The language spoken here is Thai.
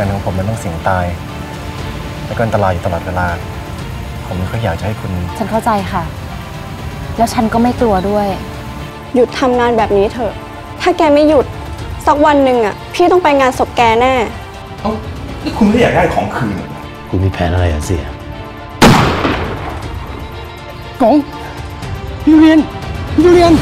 งานของผมมันต้องเสี่ยงตาย แล้วก็อันตรายอยู่ตลอดเวลา ผมไม่ค่อยอยากจะให้คุณ ฉันเข้าใจค่ะ แล้วฉันก็ไม่กลัวด้วย หยุดทำงานแบบนี้เถอะ ถ้าแกไม่หยุดสักวันหนึ่งอะ พี่ต้องไปงานศพแกแน่ เอ้านี่คุณไม่ได้อยากได้ของคืนเหรอมีแผนอะไรอะเสียกงยูเรียนยูเรียน